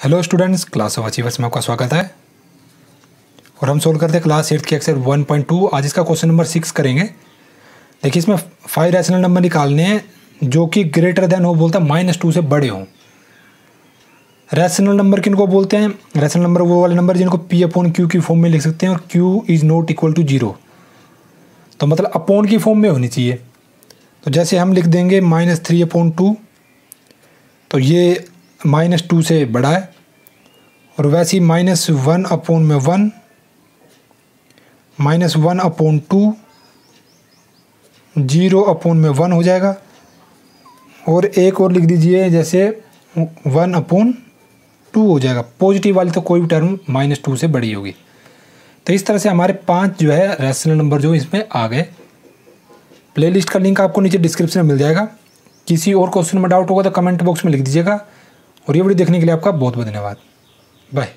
Hello students class of achievers में आपका स्वागत है। और हम सोल्व करते हैं क्लास एट्थ के एक्सर वन पॉइंट टू आज इसका क्वेश्चन नंबर सिक्स करेंगे। देखिए, इसमें फाइव रैशनल नंबर निकालने हैं, जो कि ग्रेटर देन हो बोलता है माइनस टू से बड़े हों। रैशनल नंबर किनको बोलते हैं? रैशनल नंबर वो वाले नंबर जिनको पी अपोन क्यू की फॉर्म में लिख सकते हैं, और Q is not equal to zero तो मतलब अपोन की फॉर्म में होनी चाहिए। तो जैसे हम लिख देंगे माइनस थ्री अपोन टू तो ये माइनस टू से बड़ा है, और वैसे ही माइनस वन अपोन में one, minus one upon two, zero upon में वन हो जाएगा। और एक और लिख दीजिए, जैसे वन अपोन टू हो जाएगा। पॉजिटिव वाली तो कोई भी टर्म माइनस टू से बड़ी होगी। तो इस तरह से हमारे पाँच जो है रैशनल नंबर जो इसमें आ गए। प्लेलिस्ट का लिंक आपको नीचे डिस्क्रिप्शन में मिल जाएगा। किसी और क्वेश्चन में डाउट होगा तो कमेंट बॉक्स में लिख दीजिएगा। और ये वीडियो देखने के लिए आपका बहुत बहुत धन्यवाद। बाय